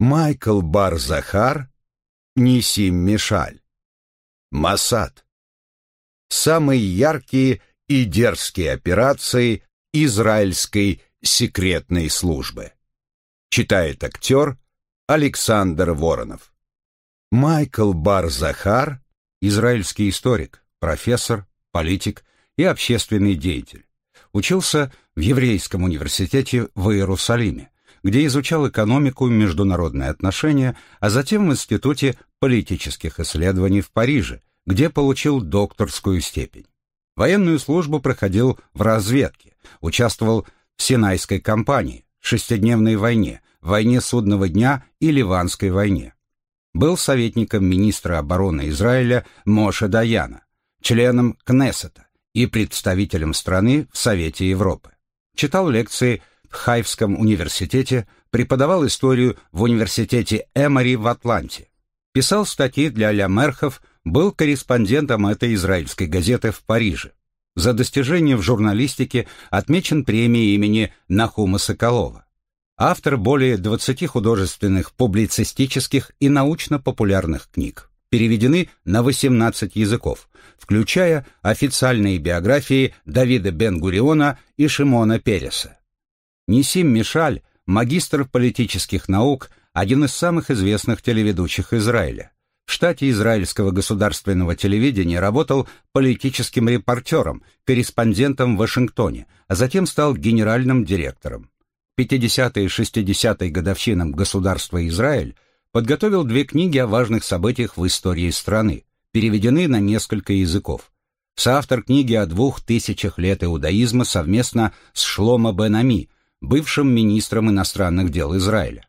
Майкл Бар-Захар, Нисим Мишаль. Масад. Самые яркие и дерзкие операции израильской секретной службы. Читает актер Александр Воронов. Майкл Бар-Захар, израильский историк, профессор, политик и общественный деятель. Учился в Еврейском университете в Иерусалиме, где изучал экономику и международные отношения, а затем в Институте политических исследований в Париже, где получил докторскую степень. Военную службу проходил в разведке, участвовал в Синайской кампании, шестидневной войне, войне судного дня и Ливанской войне. Был советником министра обороны Израиля Моше Даяна, членом Кнессета и представителем страны в Совете Европы. Читал лекции в Хайфском университете, преподавал историю в университете Эмори в Атланте. Писал статьи для Ля Мерхов, был корреспондентом этой израильской газеты в Париже. За достижения в журналистике отмечен премией имени Нахума Соколова. Автор более 20 художественных, публицистических и научно-популярных книг. Переведены на 18 языков, включая официальные биографии Давида Бен-Гуриона и Шимона Переса. Нисим Мишаль, магистр политических наук, один из самых известных телеведущих Израиля. В штате израильского государственного телевидения работал политическим репортером, корреспондентом в Вашингтоне, а затем стал генеральным директором. 50-й и 60-й годовщинам государства Израиль подготовил две книги о важных событиях в истории страны, переведены на несколько языков. Соавтор книги о двух тысячах лет иудаизма совместно с Шломо бен Ами, бывшим министром иностранных дел Израиля.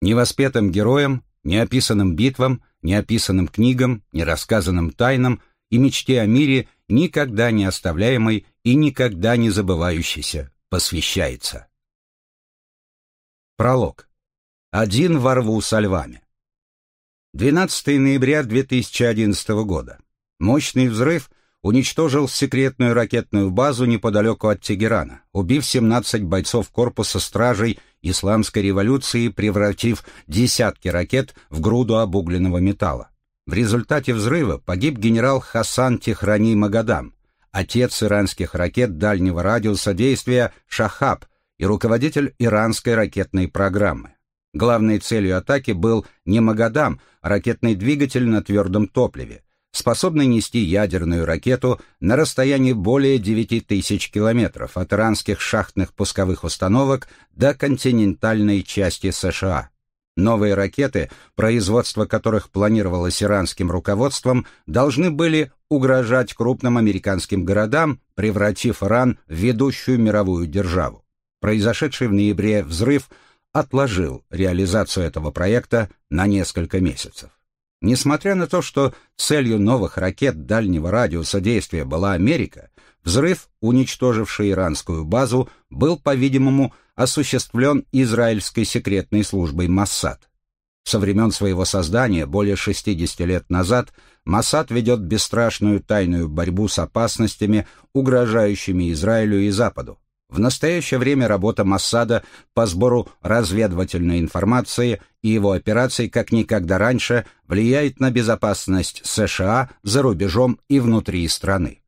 Невоспетым героям, неописанным битвам, неописанным книгам, нерассказанным тайнам и мечте о мире, никогда не оставляемой и никогда не забывающейся, посвящается. Пролог. Один во рву со львами. 12 ноября 2011 года. Мощный взрыв уничтожил секретную ракетную базу неподалеку от Тегерана, убив 17 бойцов корпуса стражей исламской революции, превратив десятки ракет в груду обугленного металла. В результате взрыва погиб генерал Хасан Техрани Магадам, отец иранских ракет дальнего радиуса действия «Шахаб» и руководитель иранской ракетной программы. Главной целью атаки был не Магадам, а ракетный двигатель на твердом топливе, способный нести ядерную ракету на расстоянии более 9000 километров от иранских шахтных пусковых установок до континентальной части США. Новые ракеты, производство которых планировалось иранским руководством, должны были угрожать крупным американским городам, превратив Иран в ведущую мировую державу. Произошедший в ноябре взрыв отложил реализацию этого проекта на несколько месяцев. Несмотря на то, что целью новых ракет дальнего радиуса действия была Америка, взрыв, уничтоживший иранскую базу, был, по-видимому, осуществлен израильской секретной службой Моссад. Со времен своего создания, более 60 лет назад, Моссад ведет бесстрашную тайную борьбу с опасностями, угрожающими Израилю и Западу. В настоящее время работа Моссада по сбору разведывательной информации и его операций как никогда раньше влияет на безопасность США за рубежом и внутри страны.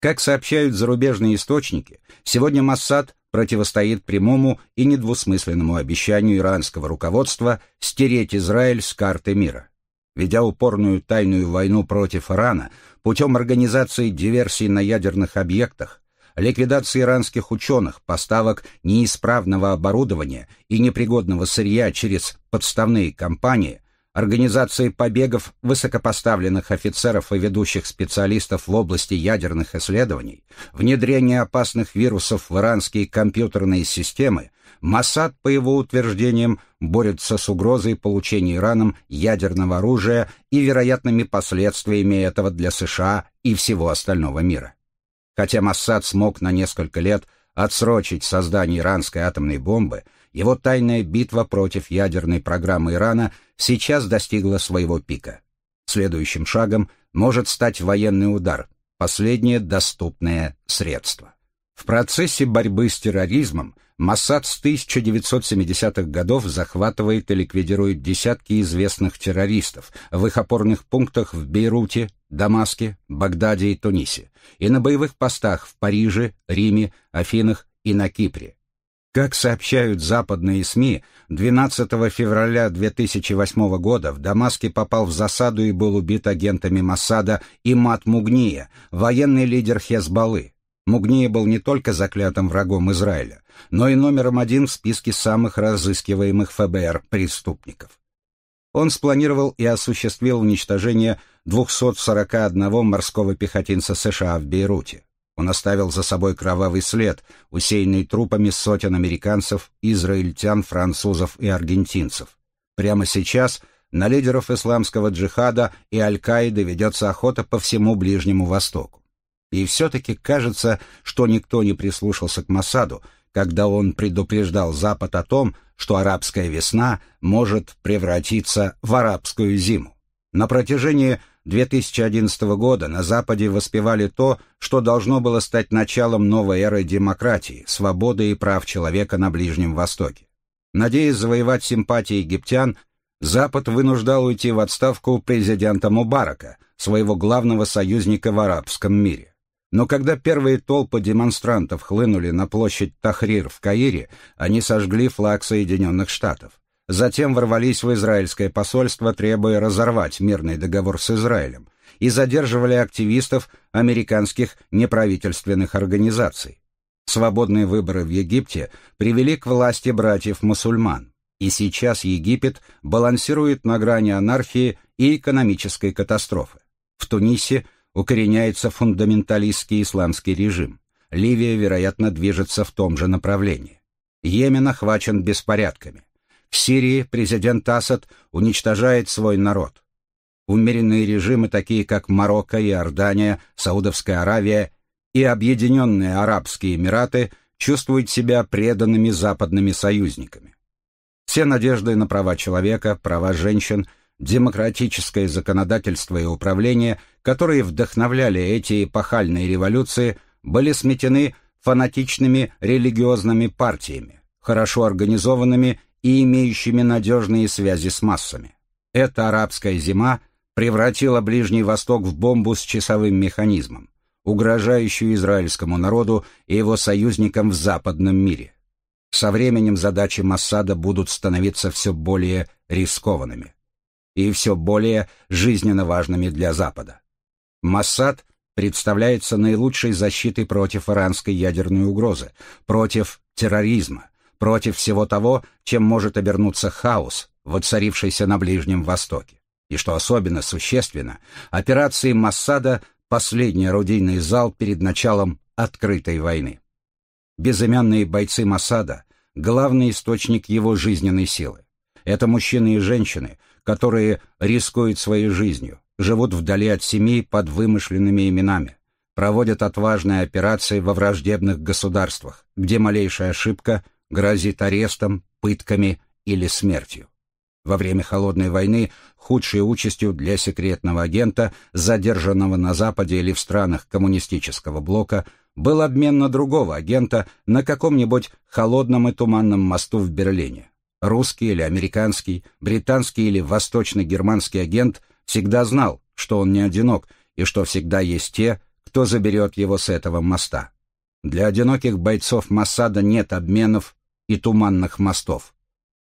Как сообщают зарубежные источники, сегодня Моссад противостоит прямому и недвусмысленному обещанию иранского руководства стереть Израиль с карты мира. Ведя упорную тайную войну против Ирана путем организации диверсий на ядерных объектах, ликвидации иранских ученых, поставок неисправного оборудования и непригодного сырья через подставные компании, организации побегов высокопоставленных офицеров и ведущих специалистов в области ядерных исследований, внедрение опасных вирусов в иранские компьютерные системы, Масад, по его утверждениям, борется с угрозой получения Ираном ядерного оружия и вероятными последствиями этого для США и всего остального мира. Хотя Моссад смог на несколько лет отсрочить создание иранской атомной бомбы, его тайная битва против ядерной программы Ирана сейчас достигла своего пика. Следующим шагом может стать военный удар, последнее доступное средство. В процессе борьбы с терроризмом Моссад с 1970-х годов захватывает и ликвидирует десятки известных террористов в их опорных пунктах в Бейруте, Дамаске, Багдаде и Тунисе, и на боевых постах в Париже, Риме, Афинах и на Кипре. Как сообщают западные СМИ, 12 февраля 2008 года в Дамаске попал в засаду и был убит агентами Моссада Имат Мугния, военный лидер Хезбаллы. Мугния был не только заклятым врагом Израиля, но и номером один в списке самых разыскиваемых ФБР преступников. Он спланировал и осуществил уничтожение 241 морского пехотинца США в Бейруте. Он оставил за собой кровавый след, усеянный трупами сотен американцев, израильтян, французов и аргентинцев. Прямо сейчас на лидеров исламского джихада и Аль-Каиды ведется охота по всему Ближнему Востоку. И все-таки кажется, что никто не прислушался к Масаду, когда он предупреждал Запад о том, что арабская весна может превратиться в арабскую зиму. На протяжении 2011 года на Западе воспевали то, что должно было стать началом новой эры демократии, свободы и прав человека на Ближнем Востоке. Надеясь завоевать симпатии египтян, Запад вынуждал уйти в отставку президента Мубарака, своего главного союзника в арабском мире. Но когда первые толпы демонстрантов хлынули на площадь Тахрир в Каире, они сожгли флаг Соединенных Штатов. Затем ворвались в израильское посольство, требуя разорвать мирный договор с Израилем, и задерживали активистов американских неправительственных организаций. Свободные выборы в Египте привели к власти братьев-мусульман, и сейчас Египет балансирует на грани анархии и экономической катастрофы. В Тунисе укореняется фундаменталистский исламский режим. Ливия, вероятно, движется в том же направлении. Йемен охвачен беспорядками. В Сирии президент Асад уничтожает свой народ. Умеренные режимы, такие как Марокко, Иордания, Саудовская Аравия и Объединенные Арабские Эмираты, чувствуют себя преданными западными союзниками. Все надежды на права человека, права женщин – демократическое законодательство и управление, которые вдохновляли эти эпохальные революции, были сметены фанатичными религиозными партиями, хорошо организованными и имеющими надежные связи с массами. Эта арабская зима превратила Ближний Восток в бомбу с часовым механизмом, угрожающую израильскому народу и его союзникам в западном мире. Со временем задачи Массада будут становиться все более рискованными и все более жизненно важными для Запада. Массад представляется наилучшей защитой против иранской ядерной угрозы, против терроризма, против всего того, чем может обернуться хаос, воцарившийся на Ближнем Востоке. И что особенно существенно, операции Массада – последний орудийный зал перед началом открытой войны. Безымянные бойцы Массада – главный источник его жизненной силы. Это мужчины и женщины, которые рискуют своей жизнью, живут вдали от семей под вымышленными именами, проводят отважные операции во враждебных государствах, где малейшая ошибка грозит арестом, пытками или смертью. Во время Холодной войны худшей участью для секретного агента, задержанного на Западе или в странах коммунистического блока, был обмен на другого агента на каком-нибудь холодном и туманном мосту в Берлине русский или американский, британский или восточно-германский агент всегда знал, что он не одинок и что всегда есть те, кто заберет его с этого моста. Для одиноких бойцов Массада нет обменов и туманных мостов.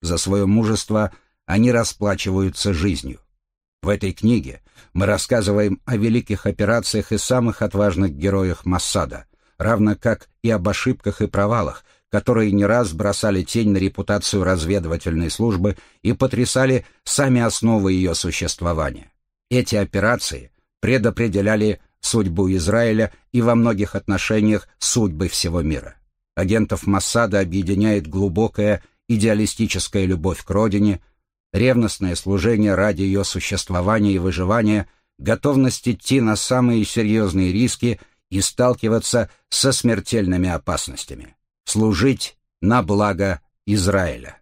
За свое мужество они расплачиваются жизнью. В этой книге мы рассказываем о великих операциях и самых отважных героях Массада, равно как и об ошибках и провалах, которые не раз бросали тень на репутацию разведывательной службы и потрясали сами основы ее существования. Эти операции предопределяли судьбу Израиля и во многих отношениях судьбы всего мира. Агентов Массада объединяет глубокая идеалистическая любовь к родине, ревностное служение ради ее существования и выживания, готовность идти на самые серьезные риски и сталкиваться со смертельными опасностями служить на благо Израиля.